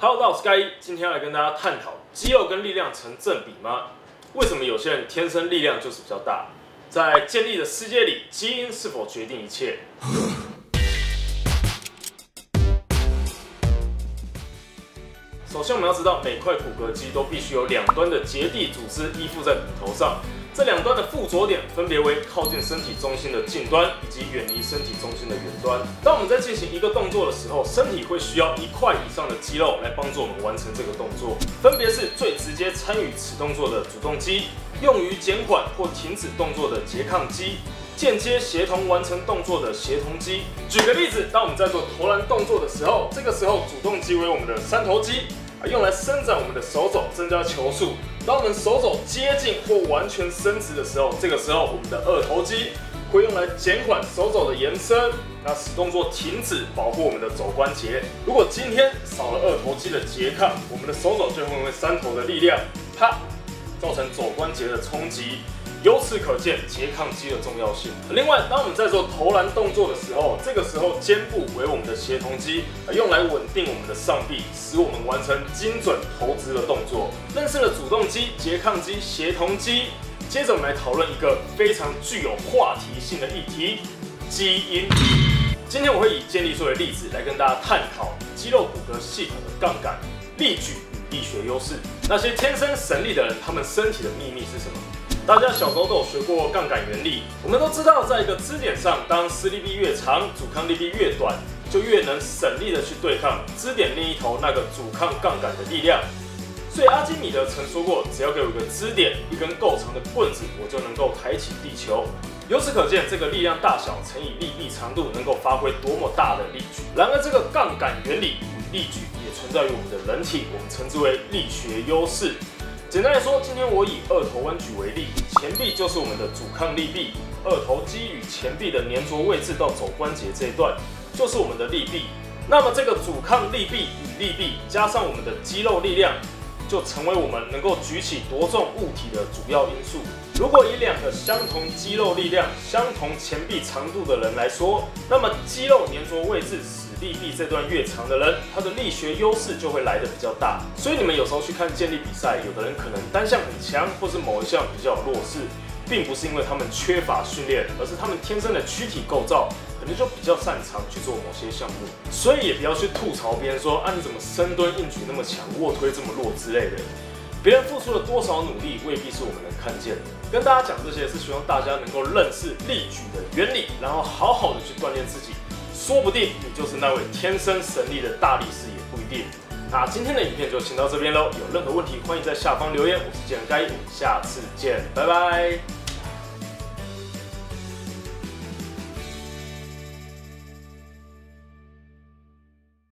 Hello，大家好，我是盖伊，今天要来跟大家探讨肌肉跟力量成正比吗？为什么有些人天生力量就是比较大？在建立的世界里，基因是否决定一切？首先，我们要知道每块骨骼肌都必须有两端的结缔组织依附在骨头上。这两端的附着点分别为靠近身体中心的近端以及远离身体中心的远端。当我们在进行一个动作的时候，身体会需要一块以上的肌肉来帮助我们完成这个动作，分别是最直接参与此动作的主动肌，用于减缓或停止动作的拮抗肌，间接协同完成动作的协同肌。举个例子，当我们在做投篮动作的时候，这个时候主动肌为我们的三头肌。啊，用来伸展我们的手肘，增加球速。当我们手肘接近或完全伸直的时候，这个时候我们的二头肌会用来减缓手肘的延伸，那使动作停止，保护我们的肘关节。如果今天少了二头肌的拮抗，我们的手肘就会因为三头的力量，啪，造成肘关节的冲击。由此可见拮抗肌的重要性。另外，当我们在做投篮动作的时候，这个时候肩部为我们的协同肌，用来稳定我们的上臂，使我们完成精准投掷的动作。认识了主动肌、拮抗肌、协同肌，接着我们来讨论一个非常具有话题性的议题——基因。今天我会以健力作为例子来跟大家探讨肌肉骨骼系统的杠杆、力矩与力学优势。那些天生神力的人，他们身体的秘密是什么？大家小时候都有学过杠杆原理，我们都知道，在一个支点上，当施力臂越长，阻抗力臂越短，就越能省力的去对抗支点另一头那个阻抗杠杆的力量。所以阿基米德曾说过，只要给我一个支点，一根够长的棍子，我就能够抬起地球。由此可见，这个力量大小乘以力臂长度，能够发挥多么大的力矩。然而，这个杠杆原理与力矩也存在于我们的人体，我们称之为力学优势。简单来说，今天我以二头弯举为例，前臂就是我们的阻抗力臂，二头肌与前臂的粘着位置到肘关节这一段就是我们的力臂。那么这个阻抗力臂与力臂加上我们的肌肉力量，就成为我们能够举起多重物体的主要因素。如果以两个相同肌肉力量、相同前臂长度的人来说，那么肌肉粘着位置。力臂这段越长的人，他的力学优势就会来的比较大。所以你们有时候去看健力比赛，有的人可能单项很强，或是某一项比较弱势，并不是因为他们缺乏训练，而是他们天生的躯体构造可能就比较擅长去做某些项目。所以也不要去吐槽别人说啊你怎么深蹲硬举那么强，卧推这么弱之类的。别人付出了多少努力，未必是我们能看见的。跟大家讲这些，是希望大家能够认识力举的原理，然后好好的去锻炼自己。说不定你就是那位天生神力的大力士，也不一定。那今天的影片就先到这边喽，有任何问题欢迎在下方留言。我是健人该，下次见，拜拜。